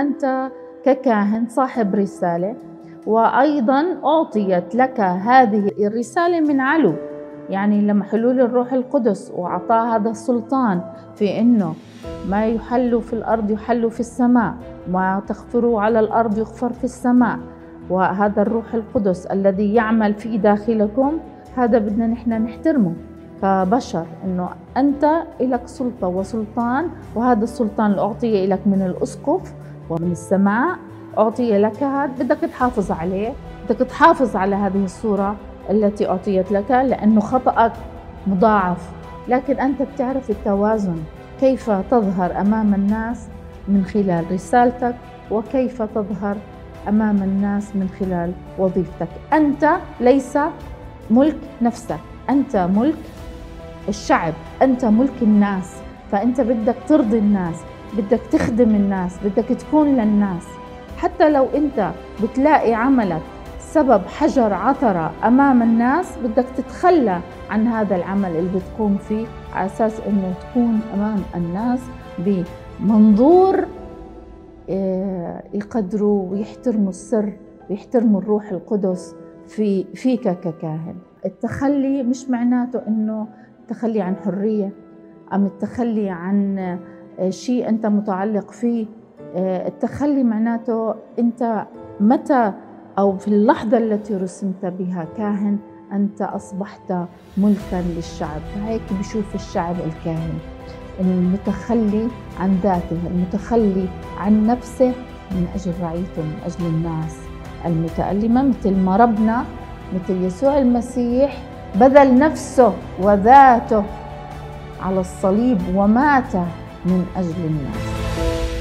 أنت ككاهن صاحب رسالة وأيضا أعطيت لك هذه الرسالة من علو يعني لما حلول الروح القدس وأعطاه هذا السلطان في أنه ما يحل في الأرض يحل في السماء ما تغفروا على الأرض يغفر في السماء وهذا الروح القدس الذي يعمل في داخلكم هذا بدنا نحن نحترمه كبشر إنه أنت لك سلطة وسلطان وهذا السلطان اللي اعطي لك من الأسقف ومن السماء أعطي لك هذا بدك تحافظ عليه بدك تحافظ على هذه الصورة التي أعطيت لك لأنه خطأك مضاعف. لكن أنت بتعرف التوازن كيف تظهر أمام الناس من خلال رسالتك وكيف تظهر أمام الناس من خلال وظيفتك. أنت ليس ملك نفسك أنت ملك الشعب أنت ملك الناس. فأنت بدك ترضي الناس. بدك تخدم الناس بدك تكون للناس. حتى لو انت بتلاقي عملك سبب حجر عثرة أمام الناس بدك تتخلى عن هذا العمل اللي بتقوم فيه على أساس أنه تكون أمام الناس بمنظور آه، يقدروا ويحترموا السر ويحترموا الروح القدس في فيك ككاهن. التخلي مش معناته إنه التخلي عن حرية أم التخلي عن شيء أنت متعلق فيه. آه، التخلي معناته أنت متى أو في اللحظة التي رسمت بها كاهن أنت أصبحت ملكا للشعب. فهيك بشوف الشعب الكاهن. المتخلي عن ذاته المتخلي عن نفسه من أجل رعيته من أجل الناس المتألمة. مثل ما ربنا مثل يسوع المسيح بذل نفسه وذاته على الصليب ومات من أجل الناس.